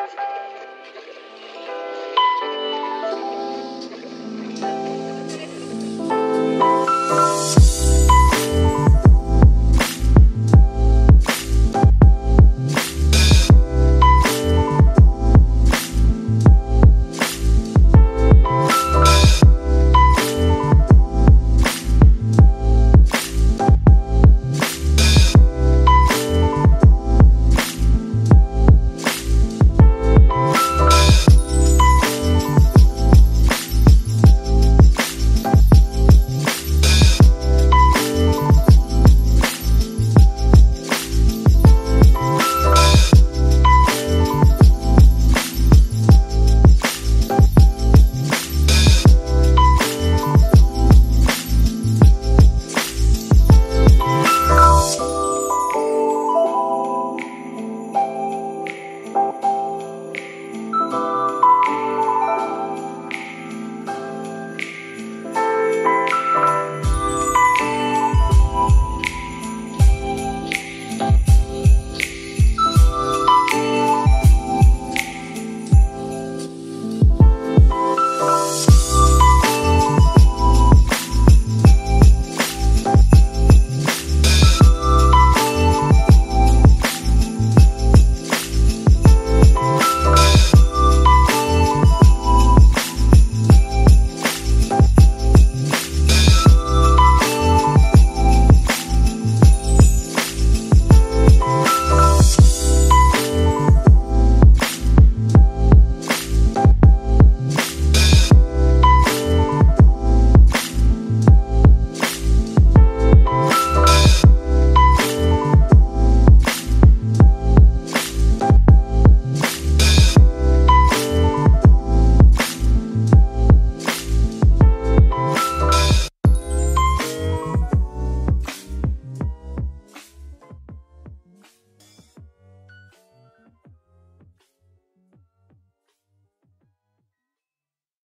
Let's go.